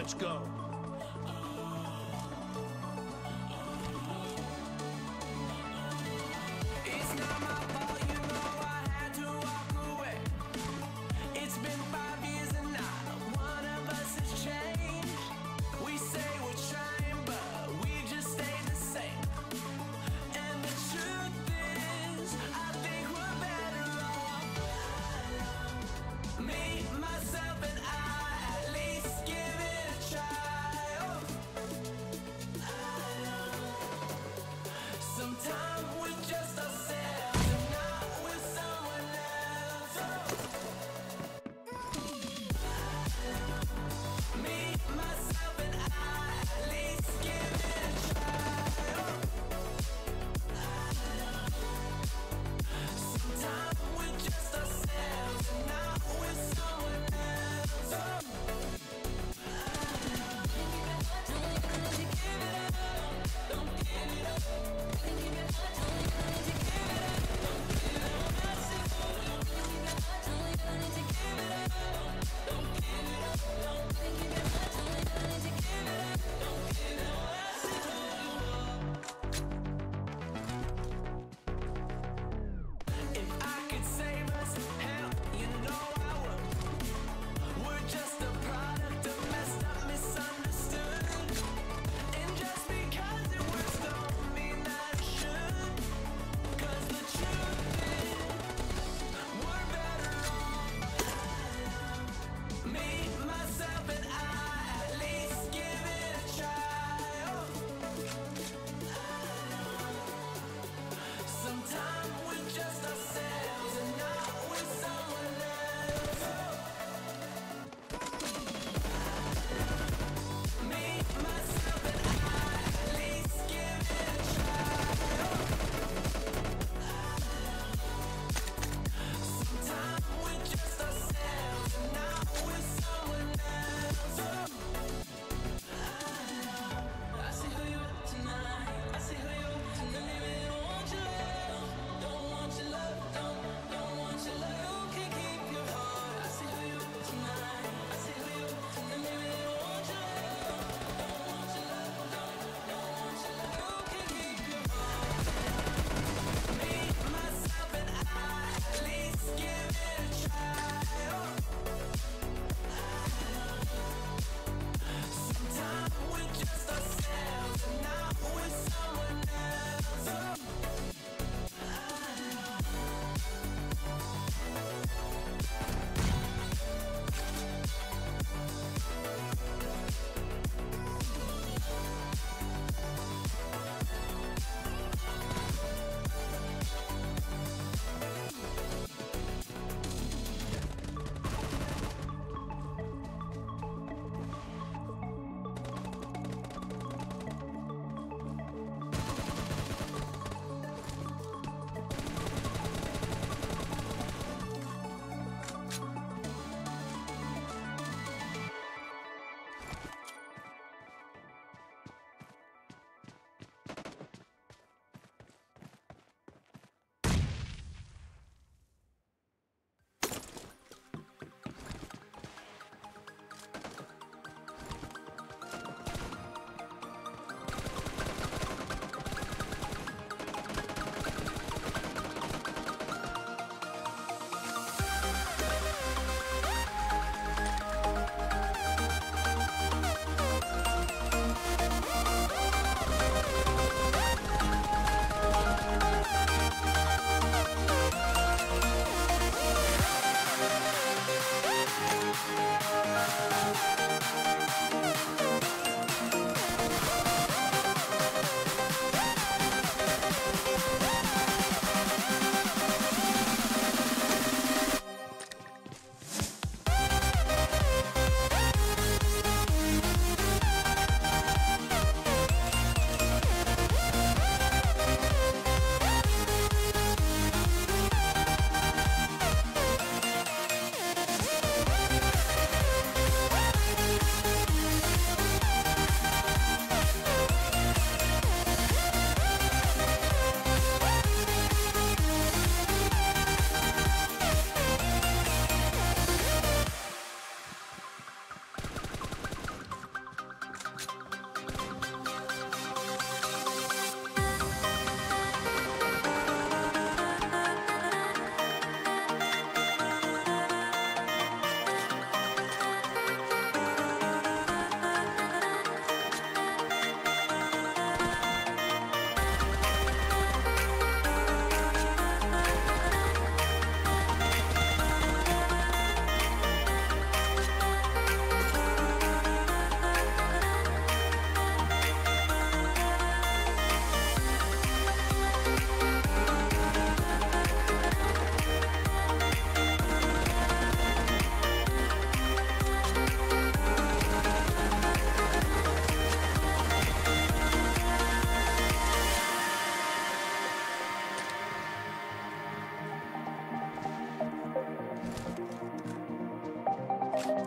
Let's go.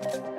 Bye.